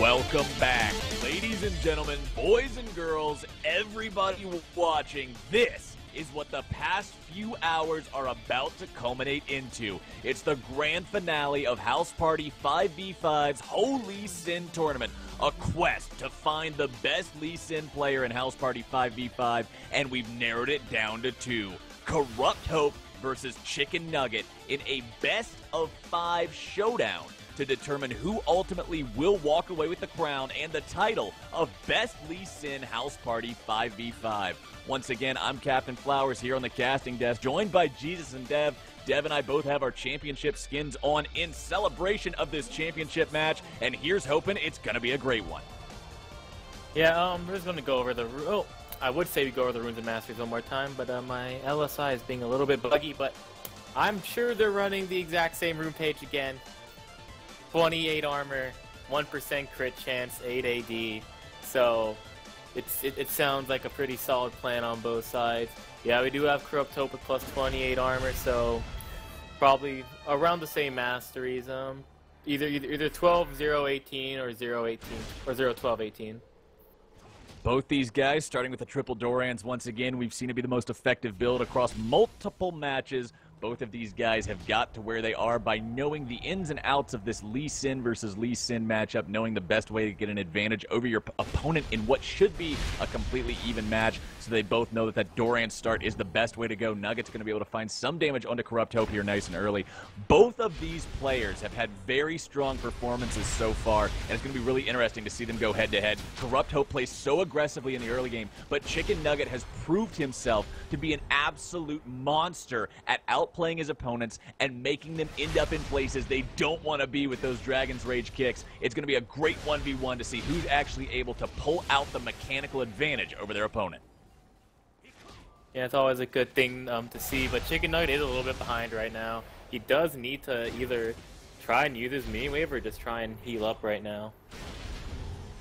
Welcome back, ladies and gentlemen, boys and girls, everybody watching. This is what the past few hours are about to culminate into. It's the grand finale of House Party 5v5's Ho Lee Sin Tournament, a quest to find the best Lee Sin player in House Party 5v5, and we've narrowed it down to two. Corrupt Hope versus Chicken Nugget in a best of five showdown to determine who ultimately will walk away with the crown and the title of Best Lee Sin House Party 5v5. Once again, I'm Captain Flowers here on the casting desk, joined by Jesus and Dev. Dev and I both have our championship skins on in celebration of this championship match, and here's hoping it's going to be a great one. Yeah, um, we're just going to go over the. Oh, I would say we go over the runes and masters one more time, but uh, my LSI is being a little bit buggy, but I'm sure they're running the exact same rune page again. 28 armor, 1% crit chance, 8 AD. So it's it, it, sounds like a pretty solid plan on both sides. Yeah, we do have Corrupt Hope with plus 28 armor, so probably around the same masteries. Um, either either, either 12 0 18 or 0 18 or 0 12 18. Both these guys, starting with the triple Dorans once again, we've seen it be the most effective build across multiple matches both of these guys have got to where they are by knowing the ins and outs of this Lee Sin versus Lee Sin matchup, knowing the best way to get an advantage over your opponent in what should be a completely even match. So they both know that that Doran start is the best way to go. Nugget's going to be able to find some damage onto Corrupt Hope here nice and early. Both of these players have had very strong performances so far, and it's going to be really interesting to see them go head to head. Corrupt Hope plays so aggressively in the early game, but Chicken Nugget has proved himself to be an absolute monster at out outplaying his opponents and making them end up in places they don't want to be with those Dragon's Rage kicks. It's going to be a great 1v1 to see who's actually able to pull out the mechanical advantage over their opponent. Yeah, it's always a good thing um, to see, but Chicken Nugget is a little bit behind right now. He does need to either try and use his mini wave or just try and heal up right now.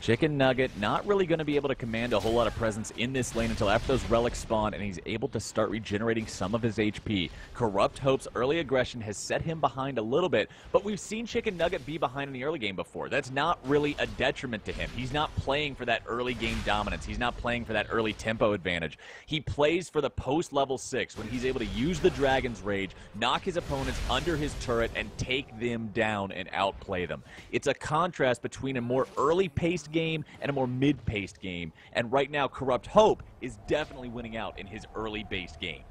Chicken Nugget not really going to be able to command a whole lot of presence in this lane until after those relics spawn and he's able to start regenerating some of his HP. Corrupt Hope's early aggression has set him behind a little bit, but we've seen Chicken Nugget be behind in the early game before. That's not really a detriment to him. He's not playing for that early game dominance. He's not playing for that early tempo advantage. He plays for the post level 6 when he's able to use the Dragon's Rage, knock his opponents under his turret, and take them down and outplay them. It's a contrast between a more early paced game and a more mid-paced game. And right now, Corrupt Hope is definitely winning out in his early-based game.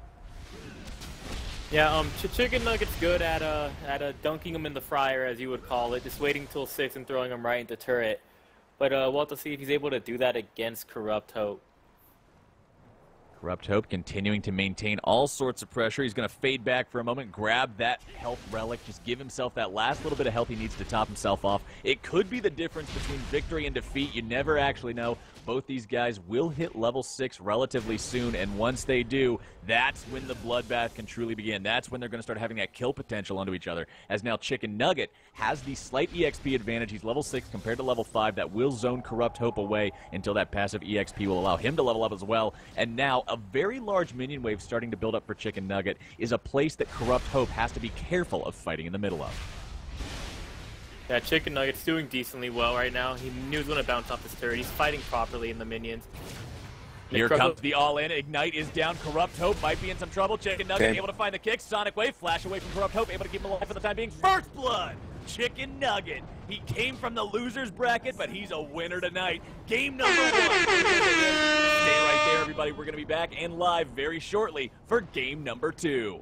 Yeah, um, Ch Chicken Nugget's good at uh at uh, dunking him in the fryer, as you would call it, just waiting till six and throwing him right into turret. But uh, we'll have to see if he's able to do that against Corrupt Hope. Corrupt Hope continuing to maintain all sorts of pressure. He's going to fade back for a moment, grab that health relic, just give himself that last little bit of health he needs to top himself off. It could be the difference between victory and defeat. You never actually know. Both these guys will hit level 6 relatively soon, and once they do, that's when the bloodbath can truly begin. That's when they're going to start having that kill potential onto each other. As now Chicken Nugget has the slight EXP advantage. He's level 6 compared to level 5. That will zone Corrupt Hope away until that passive EXP will allow him to level up as well. And now a very large minion wave starting to build up for Chicken Nugget is a place that Corrupt Hope has to be careful of fighting in the middle of. Yeah, Chicken Nugget's doing decently well right now. He knew he was going to bounce off his turret. He's fighting properly in the minions. They Here comes the all-in. Ignite is down. Corrupt Hope might be in some trouble. Chicken Nugget okay. able to find the kick. Sonic Wave flash away from Corrupt Hope. Able to keep him alive for the time being. First Blood! Chicken Nugget. He came from the loser's bracket, but he's a winner tonight. Game number one. Stay right there, everybody. We're going to be back and live very shortly for game number two.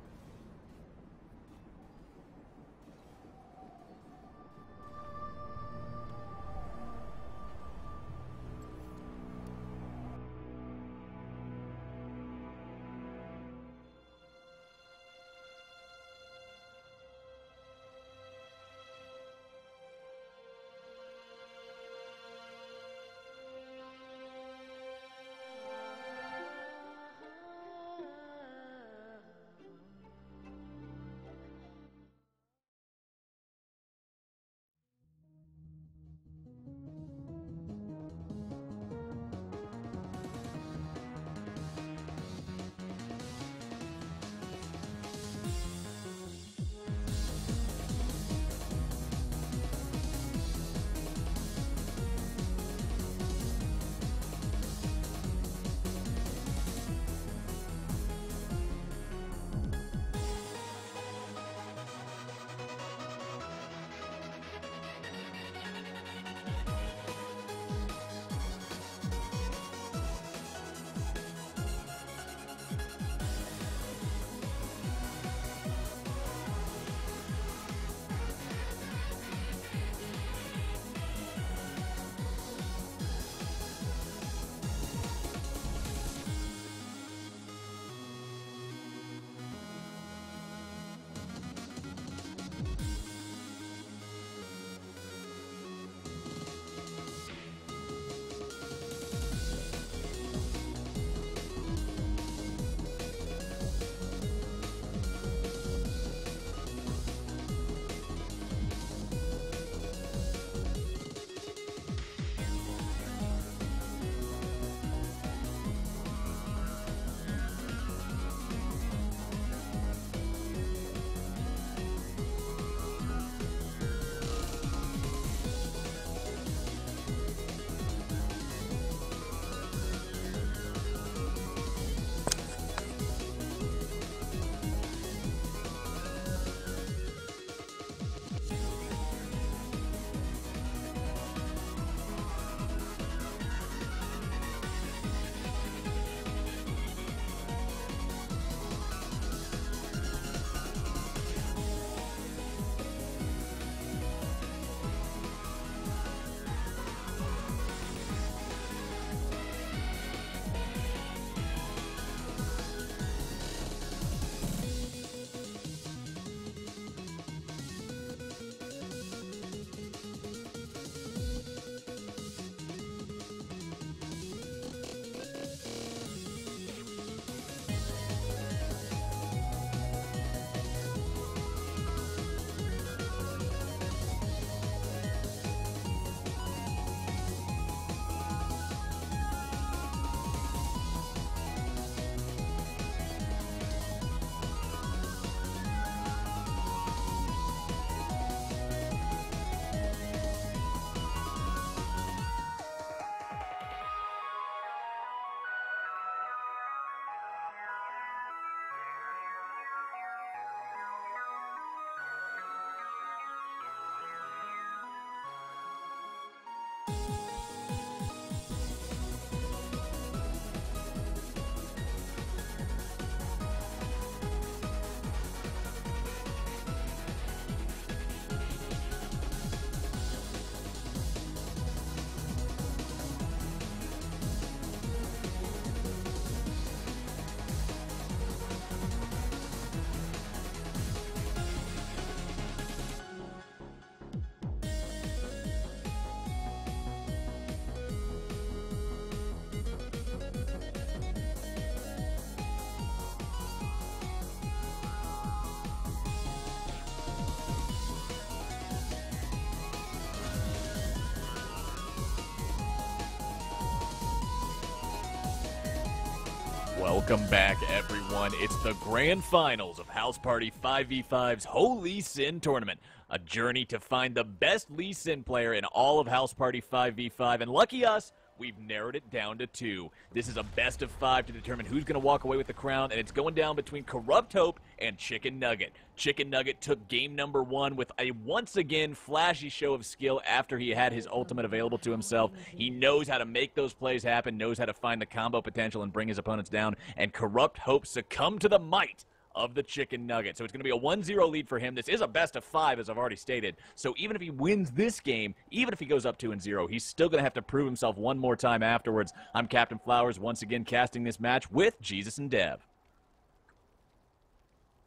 Welcome back, everyone. It's the grand finals of House Party 5v5's Ho Lee Sin Tournament. A journey to find the best Lee Sin player in all of House Party 5v5. And lucky us, we've narrowed it down to two. This is a best of five to determine who's going to walk away with the crown, and it's going down between Corrupt Hope and Chicken Nugget. Chicken Nugget took game number one with a once again flashy show of skill after he had his ultimate available to himself. He knows how to make those plays happen, knows how to find the combo potential and bring his opponents down, and Corrupt Hope succumbed to the might of the Chicken Nugget. So it's going to be a 1-0 lead for him. This is a best of five, as I've already stated. So even if he wins this game, even if he goes up 2-0, he's still going to have to prove himself one more time afterwards. I'm Captain Flowers, once again casting this match with Jesus and Dev.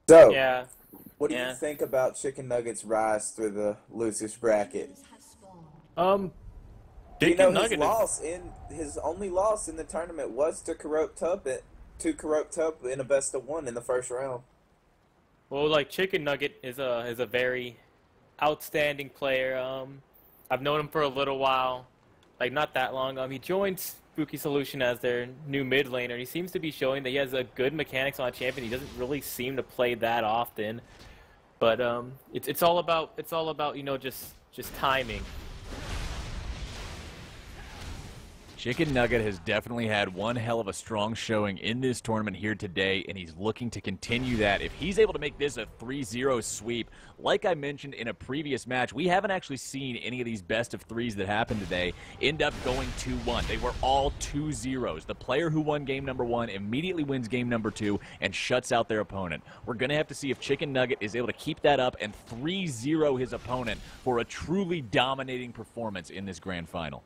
So, Yeah. what do yeah. you think about Chicken Nuggets' rise through the losers bracket? Um. you Chicken know, his Nugget loss in his only loss in the tournament was to Corrupt Tub it to Corrupt Tub in a best of one in the first round. Well, like Chicken Nugget is a is a very outstanding player. Um, I've known him for a little while, like not that long. Um, he joined Spooky Solution as their new mid laner. He seems to be showing that he has a good mechanics on a champion. He doesn't really seem to play that often, but um, it's it's all about it's all about you know just just timing. Chicken Nugget has definitely had one hell of a strong showing in this tournament here today, and he's looking to continue that. If he's able to make this a 3-0 sweep, like I mentioned in a previous match, we haven't actually seen any of these best of threes that happened today end up going 2-1. They were all 2-0s. The player who won game number one immediately wins game number two and shuts out their opponent. We're going to have to see if Chicken Nugget is able to keep that up and 3-0 his opponent for a truly dominating performance in this grand final.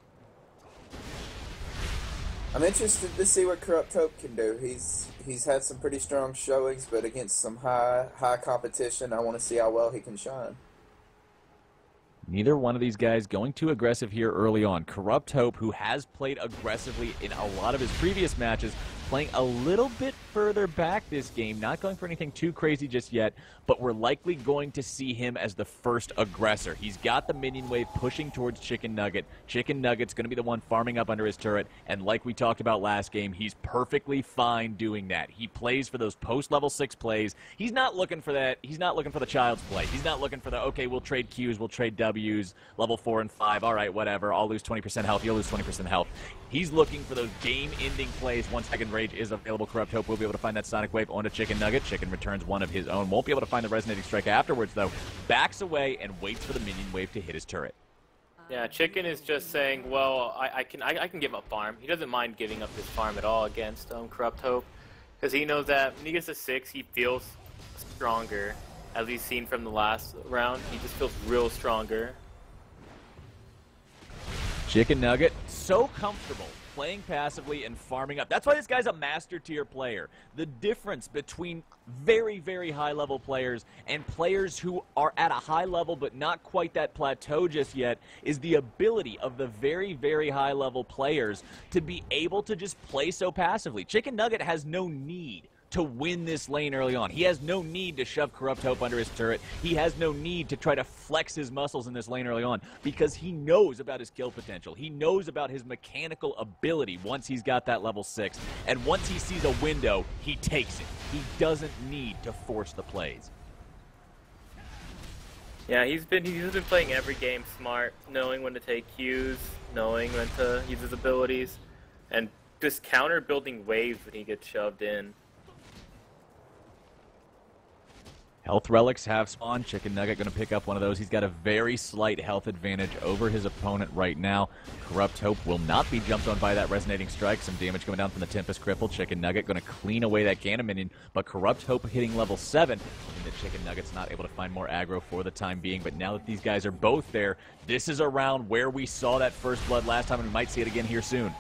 I'm interested to see what Corrupt Hope can do. He's he's had some pretty strong showings, but against some high high competition, I want to see how well he can shine. Neither one of these guys going too aggressive here early on. Corrupt Hope, who has played aggressively in a lot of his previous matches, playing a little bit further back this game, not going for anything too crazy just yet, but we're likely going to see him as the first aggressor. He's got the minion wave pushing towards Chicken Nugget. Chicken Nugget's going to be the one farming up under his turret, and like we talked about last game, he's perfectly fine doing that. He plays for those post level 6 plays. He's not looking for that. He's not looking for the child's play. He's not looking for the okay, we'll trade Qs, we'll trade Ws, level 4 and 5. All right, whatever. I'll lose 20% health, you'll lose 20% health. He's looking for those game-ending plays. Once Second Rage is available, Corrupt Hope will be able to find that Sonic Wave onto Chicken Nugget. Chicken returns one of his own. Won't be able to find the Resonating Strike afterwards, though. Backs away and waits for the Minion Wave to hit his turret. Yeah, Chicken is just saying, well, I, I can I, I can give up farm. He doesn't mind giving up his farm at all against um, Corrupt Hope, because he knows that when he gets to six, he feels stronger. At least seen from the last round, he just feels real stronger. Chicken Nugget, so comfortable playing passively and farming up. That's why this guy's a master tier player. The difference between very, very high level players and players who are at a high level but not quite that plateau just yet is the ability of the very, very high level players to be able to just play so passively. Chicken Nugget has no need to win this lane early on. He has no need to shove Corrupt Hope under his turret. He has no need to try to flex his muscles in this lane early on because he knows about his kill potential. He knows about his mechanical ability once he's got that level 6. And once he sees a window, he takes it. He doesn't need to force the plays. Yeah, he's been he's been playing every game smart, knowing when to take cues, knowing when to use his abilities, and just counter building waves when he gets shoved in. Health relics have spawned. Chicken Nugget going to pick up one of those. He's got a very slight health advantage over his opponent right now. Corrupt Hope will not be jumped on by that resonating strike. Some damage coming down from the Tempest Cripple. Chicken Nugget going to clean away that cannon minion, but Corrupt Hope hitting level 7. And the Chicken Nugget's not able to find more aggro for the time being, but now that these guys are both there, this is around where we saw that first blood last time, and we might see it again here soon.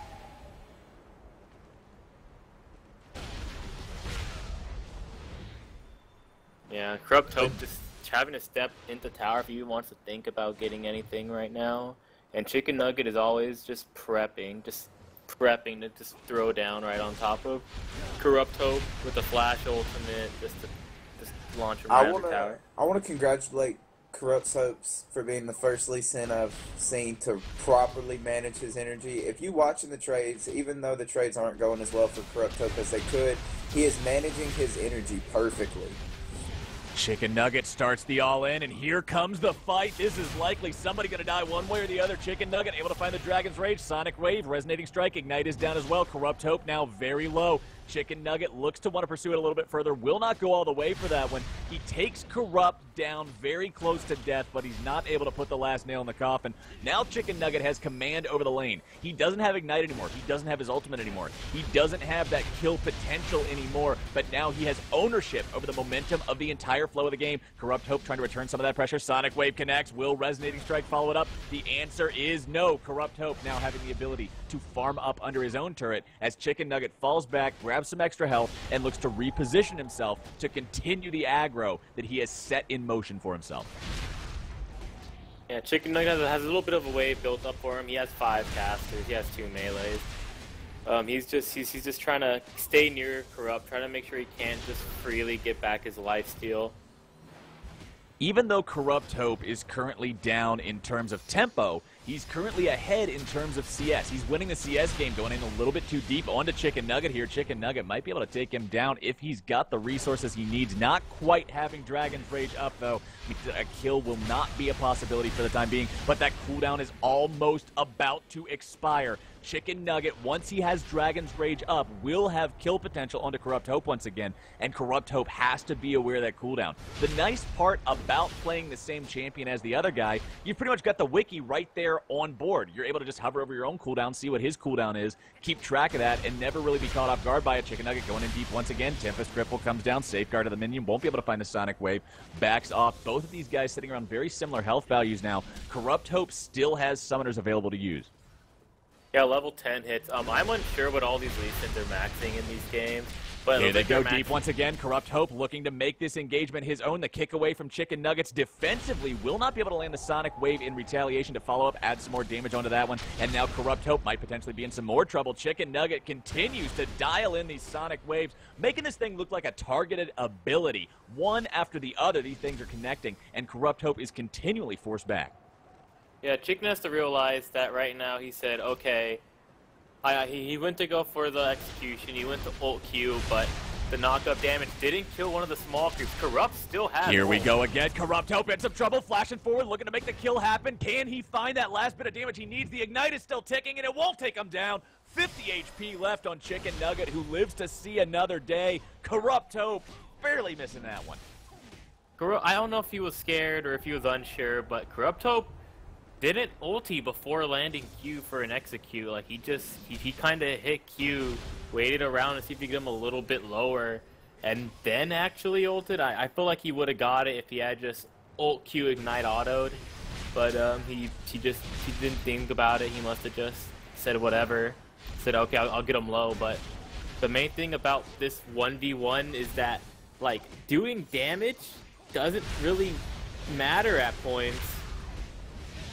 Yeah, Corrupt Hope just having to step into tower if he wants to think about getting anything right now. And Chicken Nugget is always just prepping, just prepping to just throw down right on top of Corrupt Hope with a flash ultimate just to just launch him right I under want to tower. I want to congratulate Corrupt Hopes for being the first Lee Sin I've seen to properly manage his energy. If you watching the trades, even though the trades aren't going as well for Corrupt Hope as they could, he is managing his energy perfectly. Chicken Nugget starts the all in, and here comes the fight. This is likely somebody going to die one way or the other. Chicken Nugget able to find the Dragon's Rage. Sonic Wave, Resonating Strike, Ignite is down as well. Corrupt Hope now very low. Chicken Nugget looks to want to pursue it a little bit further. Will not go all the way for that one. He takes Corrupt down very close to death, but he's not able to put the last nail in the coffin. Now Chicken Nugget has command over the lane. He doesn't have Ignite anymore. He doesn't have his ultimate anymore. He doesn't have that kill potential anymore, but now he has ownership over the momentum of the entire flow of the game. Corrupt Hope trying to return some of that pressure. Sonic Wave connects. Will Resonating Strike follow it up? The answer is no. Corrupt Hope now having the ability to farm up under his own turret as Chicken Nugget falls back, grabs some extra health, and looks to reposition himself to continue the aggro that he has set in motion for himself. Yeah, Chicken Nugget has a little bit of a wave built up for him. He has five casters. He has two melees. Um, he's just he's, he's just trying to stay near Corrupt, trying to make sure he can't just freely get back his life steal. Even though Corrupt Hope is currently down in terms of tempo, he's currently ahead in terms of CS. He's winning the CS game, going in a little bit too deep onto Chicken Nugget here. Chicken Nugget might be able to take him down if he's got the resources he needs. Not quite having Dragon's Rage up, though. A kill will not be a possibility for the time being, but that cooldown is almost about to expire. Chicken Nugget, once he has Dragon's Rage up, will have kill potential onto Corrupt Hope once again, and Corrupt Hope has to be aware of that cooldown. The nice part about playing the same champion as the other guy, you've pretty much got the wiki right there on board. You're able to just hover over your own cooldown, see what his cooldown is, keep track of that, and never really be caught off guard by a Chicken Nugget going in deep once again. Tempest Cripple comes down, safeguard of the minion, won't be able to find the Sonic Wave, backs off. Both of these guys sitting around very similar health values now. Corrupt Hope still has summoners available to use. Yeah, level 10 hits. Um, I'm unsure what all these Lee Sins are maxing in these games. But Here they go deep once again. Corrupt Hope looking to make this engagement his own. The kick away from Chicken Nuggets defensively will not be able to land the Sonic Wave in retaliation to follow up, add some more damage onto that one. And now Corrupt Hope might potentially be in some more trouble. Chicken Nugget continues to dial in these Sonic Waves, making this thing look like a targeted ability. One after the other, these things are connecting, and Corrupt Hope is continually forced back. Yeah, Chicken has to realize that right now he said, okay, I, he, he went to go for the execution, he went to ult Q, but the knockup damage didn't kill one of the small creeps. Corrupt still has Here we go again. Corrupt Hope in some trouble, flashing forward, looking to make the kill happen. Can he find that last bit of damage he needs? The Ignite is still ticking, and it won't take him down. 50 HP left on Chicken Nugget, who lives to see another day. Corrupt Hope barely missing that one. I don't know if he was scared or if he was unsure, but Corrupt Hope didn't ulti before landing Q for an execute. Like he just he, he kind of hit Q, waited around to see if he could get him a little bit lower, and then actually ulted. I, I feel like he would have got it if he had just ult Q ignite autoed, but um, he he just he didn't think about it. He must have just said whatever, said okay I'll, I'll get him low. But the main thing about this one v one is that like doing damage doesn't really matter at points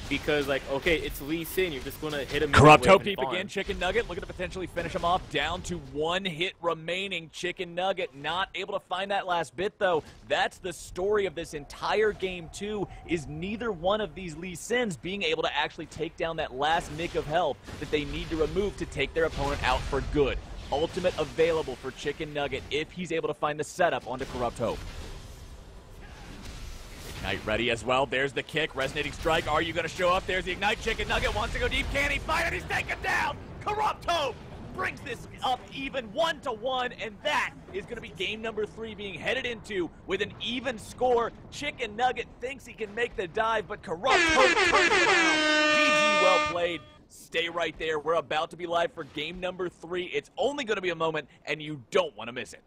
because like okay it's Lee Sin you're just gonna hit him Corrupt Hope deep again. Chicken Nugget looking to potentially finish him off. Down to one hit remaining. Chicken Nugget not able to find that last bit though. That's the story of this entire game too. Is neither one of these Lee Sins being able to actually take down that last nick of health that they need to remove to take their opponent out for good. Ultimate available for Chicken Nugget if he's able to find the setup onto Corrupt Hope. Ignite ready as well. There's the kick. Resonating strike. Are you going to show up? There's the Ignite. Chicken Nugget wants to go deep. Can he find it? He's taken down. Corrupt Hope brings this up even one to one, and that is going to be game number three being headed into with an even score. Chicken Nugget thinks he can make the dive, but Corrupt Hope turns around. GG, well played. Stay right there. We're about to be live for game number three. It's only going to be a moment, and you don't want to miss it.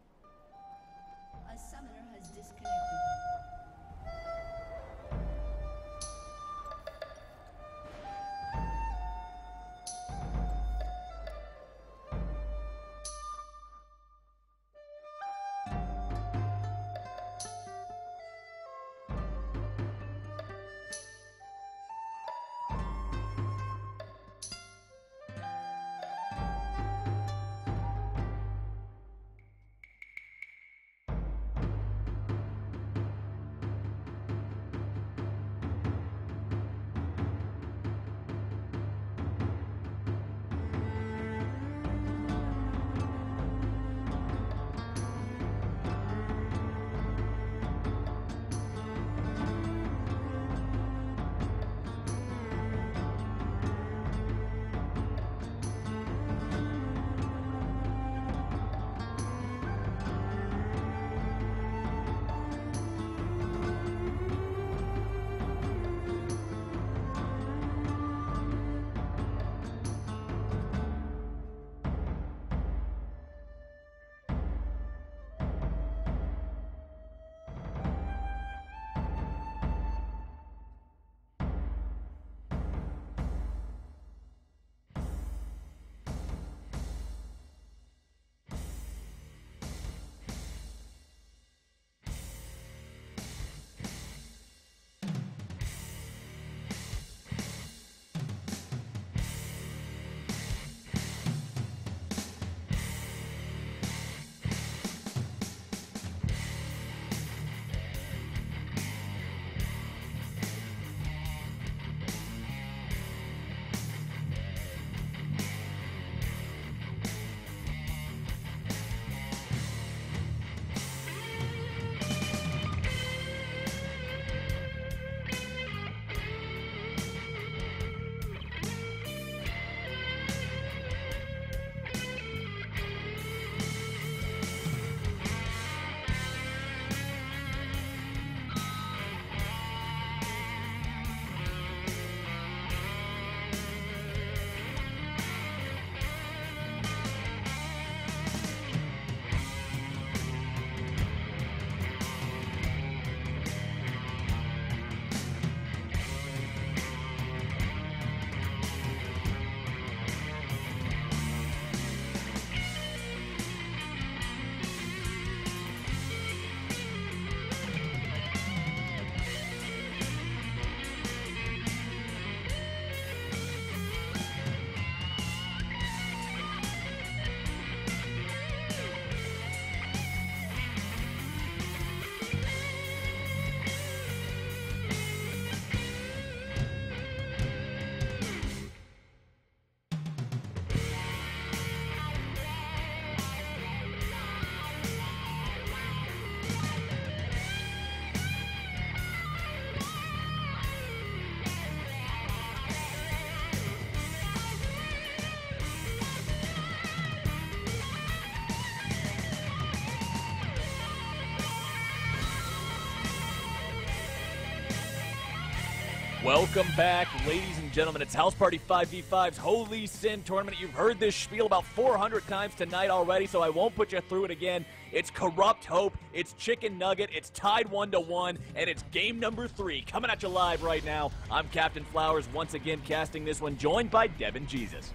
Welcome back, ladies and gentlemen. It's House Party 5v5's Ho Lee Sin Tournament. You've heard this spiel about 400 times tonight already, so I won't put you through it again. It's Corrupt Hope, it's Chicken Nugget, it's tied 1 to 1, and it's game number 3 coming at you live right now. I'm Captain Flowers, once again casting this one, joined by Dev and Jesus.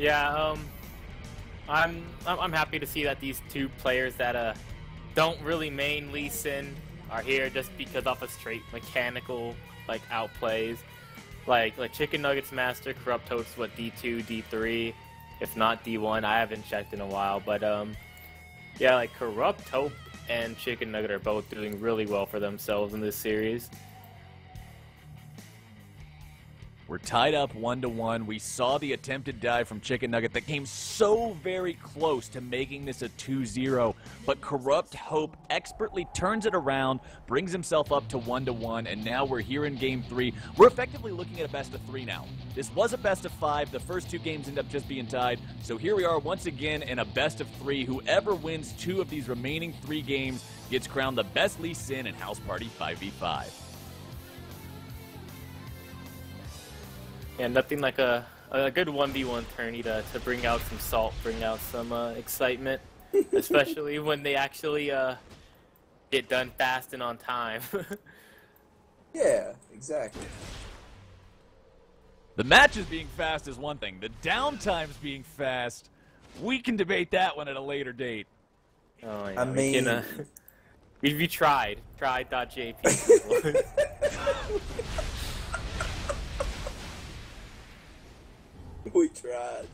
Yeah, um, I'm I'm happy to see that these two players that uh don't really main Lee Sin are here just because of a straight mechanical like outplays. Like like Chicken Nuggets Master, Corrupt Hope's what D2, D3, if not D1. I haven't checked in a while, but um yeah, like Corrupt Hope and Chicken Nugget are both doing really well for themselves in this series. We're tied up one to one. We saw the attempted dive from Chicken Nugget that came so very close to making this a 2-0, but Corrupt Hope expertly turns it around, brings himself up to one to one, and now we're here in game three. We're effectively looking at a best of three now. This was a best of five. The first two games end up just being tied. So here we are once again in a best of three. Whoever wins two of these remaining three games gets crowned the best Lee Sin in House Party 5v5. Yeah, nothing like a, a good 1v1 tourney to, to bring out some salt, bring out some uh, excitement, especially when they actually uh, get done fast and on time. Yeah, exactly. The matches being fast is one thing. The downtimes being fast, we can debate that one at a later date. oh, yeah, I we can, mean- uh, we, we tried. Tried.jp. We tried.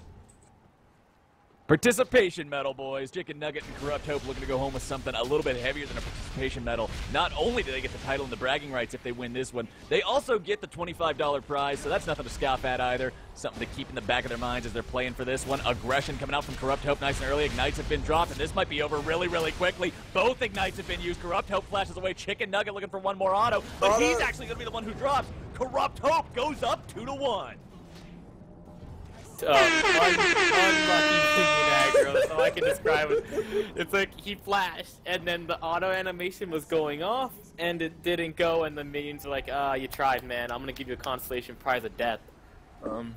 Participation medal, boys. Chicken Nugget and Corrupt Hope looking to go home with something a little bit heavier than a participation medal. Not only do they get the title and the bragging rights if they win this one, they also get the $25 prize, so that's nothing to scoff at either. Something to keep in the back of their minds as they're playing for this one. Aggression coming out from Corrupt Hope nice and early. Ignites have been dropped, and this might be over really, really quickly. Both Ignites have been used. Corrupt Hope flashes away. Chicken Nugget looking for one more auto, but Auto. he's actually going to be the one who drops. Corrupt Hope goes up 2 to 1. Uh, un- unlucky minion aggro, so I can describe it. It's like he flashed, and then the auto animation was going off, and it didn't go, and the minions are like, ah, you tried, man. I'm gonna give you a consolation prize of death. Um,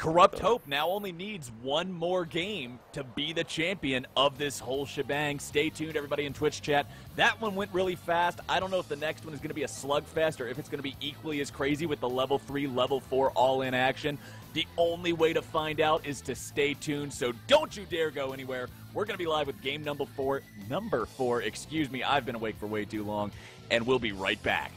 Corrupt Hope now only needs one more game to be the champion of this whole shebang. Stay tuned, everybody in Twitch chat. That one went really fast. I don't know if the next one is going to be a slugfest or if it's going to be equally as crazy with the level 3, level 4 all in action. The only way to find out is to stay tuned, so don't you dare go anywhere. We're going to be live with game number 4, number 4, excuse me. I've been awake for way too long, and we'll be right back.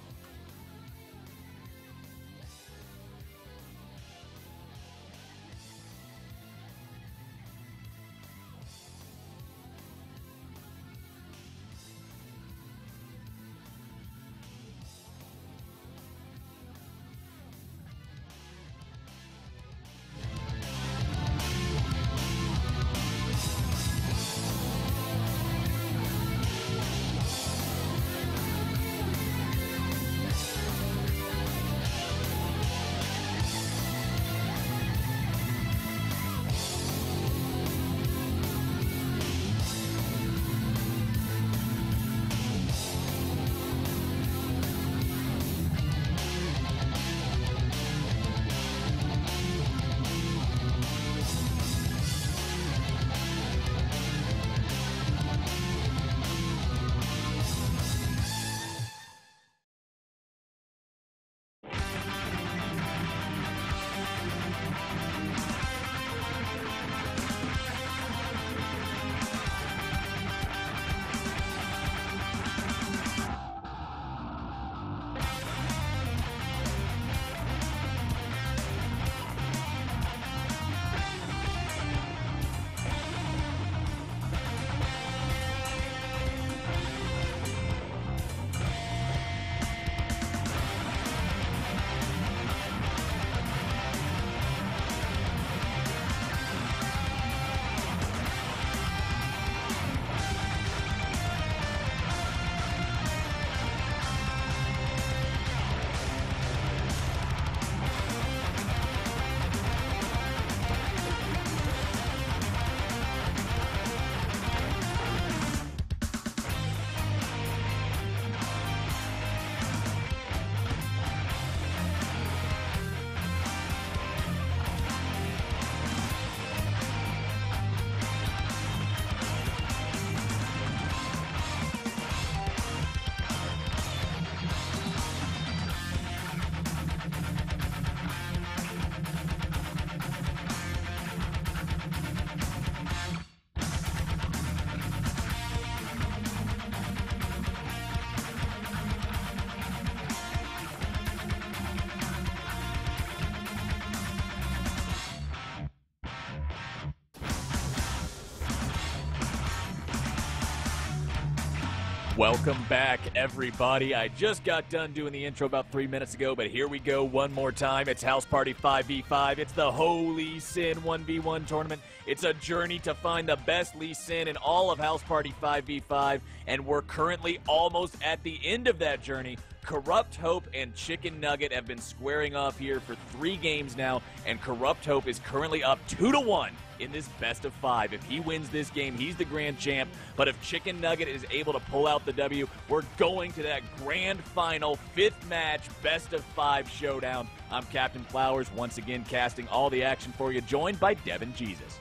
Welcome back, everybody. I just got done doing the intro about three minutes ago, but here we go one more time. It's House Party 5v5. It's the Ho Lee Sin 1v1 tournament. It's a journey to find the best Lee Sin in all of House Party 5v5, and we're currently almost at the end of that journey. Corrupt Hope and Chicken Nugget have been squaring off here for three games now, and Corrupt Hope is currently up two to one in this best of five. If he wins this game, he's the grand champ. But if Chicken Nugget is able to pull out the W, we're going to that grand final fifth match, best of five showdown. I'm Captain Flowers, once again casting all the action for you, joined by Dev and Jesus.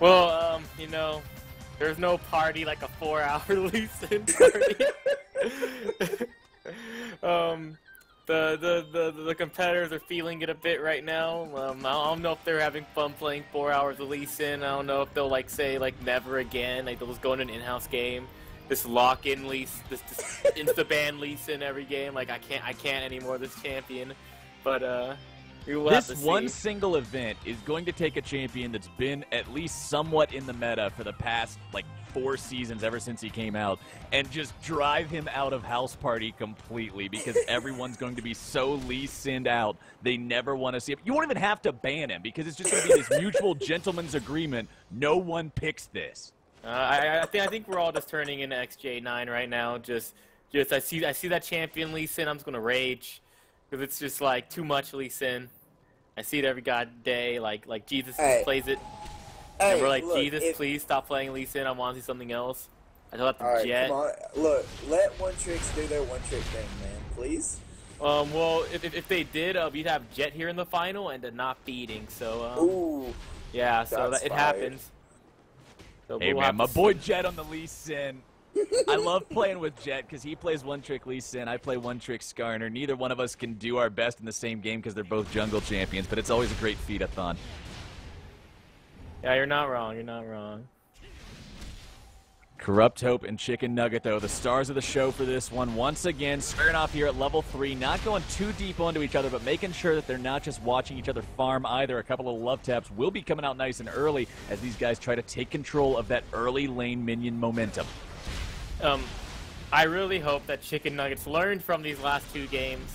Well, um, you know, there's no party like a four-hour Lee party. um, the, the, the, the competitors are feeling it a bit right now. Um, I don't know if they're having fun playing four hours of Lee Sin. I don't know if they'll like say like never again. Like they'll just go in an in-house game, this lock in Lee, this, this insta ban Lee Sin every game. Like I can't I can't anymore. This champion, but uh, This one single event is going to take a champion that's been at least somewhat in the meta for the past like four seasons ever since he came out and just drive him out of house party completely because everyone's going to be so Lee sinned out they never want to see him. You won't even have to ban him because it's just going to be this mutual gentleman's agreement. No one picks this. Uh, I, I think I think we're all just turning into XJ9 right now. Just, just I see I see that champion Lee Sin. I'm just gonna rage because it's just like too much Lee Sin. I see it every god day. Like like Jesus Hey. plays it, Hey, and we're like look, Jesus, if- please stop playing Lee Sin. I want to see something else. I thought the All right, Jet. come on. Look, let one tricks do their one trick thing, man. Please. Um, well, if, if, if they did, uh, we'd have Jet here in the final and then not beating. So um, Ooh. yeah, so that, it happens. So Hey we'll man, my boy see. Jet on the Lee Sin. I love playing with Jet because he plays one trick Lee Sin, I play one trick Skarner. Neither one of us can do our best in the same game because they're both jungle champions, but it's always a great feed-a-thon. Yeah, you're not wrong. You're not wrong. Corrupt Hope and Chicken Nugget, though, the stars of the show for this one. Once again, squaring off here at level three, not going too deep onto each other, but making sure that they're not just watching each other farm either. A couple of love taps will be coming out nice and early as these guys try to take control of that early lane minion momentum. Um, I really hope that Chicken Nuggets learned from these last two games,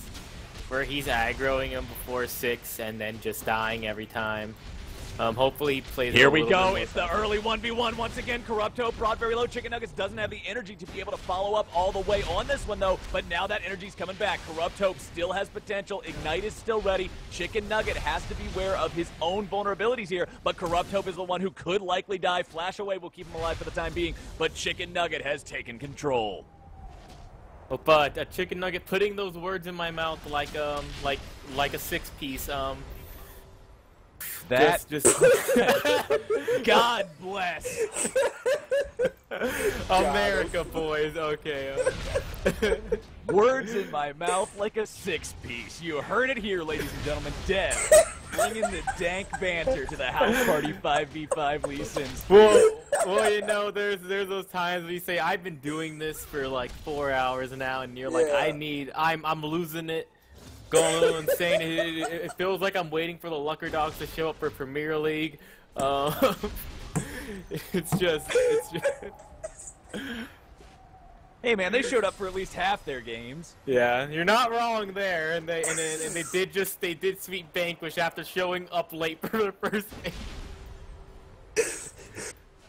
where he's aggroing him before six and then just dying every time. Um, hopefully plays. Here we go. It's the early 1v1 once again. Corrupt Hope brought very low. Chicken Nuggets doesn't have the energy to be able to follow up all the way on this one, though. But now that energy's coming back. Corrupt Hope still has potential. Ignite is still ready. Chicken Nugget has to beware of his own vulnerabilities here. But Corrupt Hope is the one who could likely die. Flash away will keep him alive for the time being. But Chicken Nugget has taken control. But a chicken nugget putting those words in my mouth like um like like a six piece um That just, just God bless. America boys okay Words in my mouth like a six piece. You heard it here, ladies and gentlemen. Dev, bringing the dank banter to the house party 5v5 Lee well, well, you know, there's there's those times where you say I've been doing this for like four hours now, and you're like, I need, I'm I'm losing it, going a little insane. It, it, it feels like I'm waiting for the Lucker Dogs to show up for Premier League. Um, it's just, it's just, Hey man, they showed up for at least half their games. yeah, you're not wrong there. And they and, and they did just they did sweet vanquish after showing up late for the first game.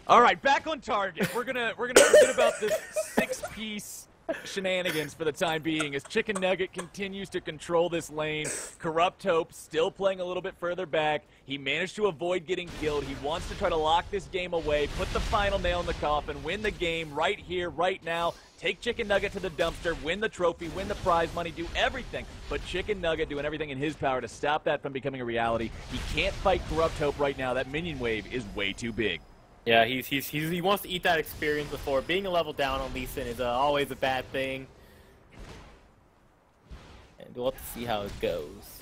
All right, back on target. We're gonna we're gonna forget about this six piece shenanigans for the time being as Chicken Nugget continues to control this lane. Corrupt Hope still playing a little bit further back. He managed to avoid getting killed. He wants to try to lock this game away, put the final nail in the coffin, win the game right here, right now. Take Chicken Nugget to the dumpster, win the trophy, win the prize money, do everything. But Chicken Nugget doing everything in his power to stop that from becoming a reality. He can't fight Corrupt Hope right now. That minion wave is way too big. Yeah, he's, he's, he's he wants to eat that experience before being a level down on Lee Sin is uh, always a bad thing. And we'll have to see how it goes.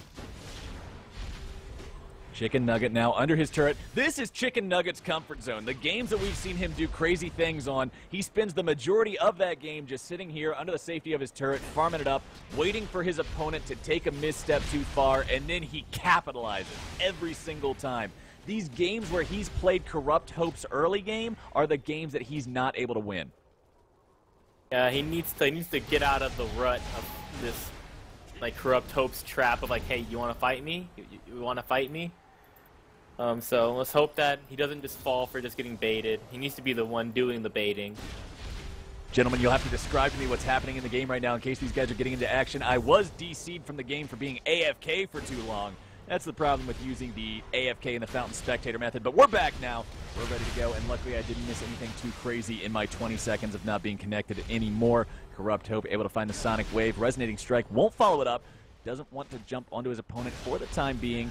Chicken Nugget now under his turret. This is Chicken Nugget's comfort zone. The games that we've seen him do crazy things on, he spends the majority of that game just sitting here under the safety of his turret, farming it up, waiting for his opponent to take a misstep too far, and then he capitalizes every single time. These games where he's played Corrupt Hope's early game are the games that he's not able to win. Yeah, he needs to he needs to get out of the rut of this like corrupt hope's trap of like, hey, you want to fight me? You, you, you want to fight me? Um, so let's hope that he doesn't just fall for just getting baited. He needs to be the one doing the baiting. Gentlemen, you'll have to describe to me what's happening in the game right now in case these guys are getting into action. I was DC'd from the game for being AFK for too long. That's the problem with using the AFK and the Fountain Spectator method. But we're back now. We're ready to go. And luckily, I didn't miss anything too crazy in my 20 seconds of not being connected anymore. Corrupt Hope able to find the Sonic Wave. Resonating Strike won't follow it up. Doesn't want to jump onto his opponent for the time being.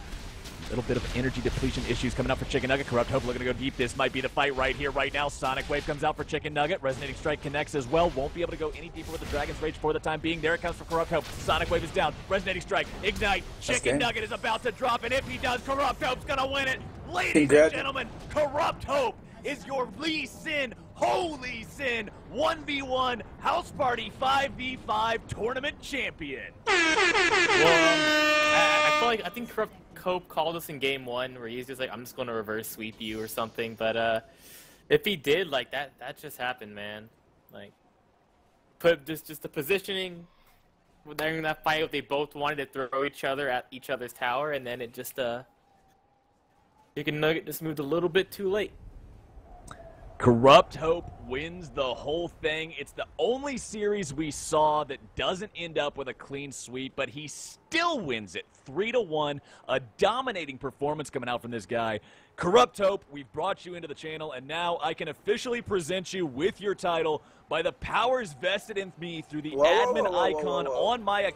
A little bit of energy depletion issues coming up for Chicken Nugget. Corrupt Hope looking to go deep. This might be the fight right here, right now. Sonic Wave comes out for Chicken Nugget. Resonating Strike connects as well. Won't be able to go any deeper with the Dragon's Rage for the time being. There it comes for Corrupt Hope. Sonic Wave is down. Resonating Strike. Ignite. Chicken. Nugget is about to drop, and if he does, Corrupt Hope's going to win it. Ladies and gentlemen, Corrupt Hope is your Lee Sin, Ho Lee Sin 1v1 House Party 5v5 tournament champion. Well, um, I, I feel like I think corrupt Hope called us in game one where he's just like, I'm just going to reverse sweep you or something. But uh, if he did, like that, that just happened, man. Like, put just just the positioning during that fight, they both wanted to throw each other at each other's tower, and then it just uh, Chicken Nugget just moved a little bit too late. Corrupt Hope wins the whole thing. It's the only series we saw that doesn't end up with a clean sweep, but he still wins it 3 to 1. A dominating performance coming out from this guy. Corrupt Hope, we've brought you into the channel, and now I can officially present you with your title by the powers vested in me through the Whoa, admin whoa, whoa, icon on my account.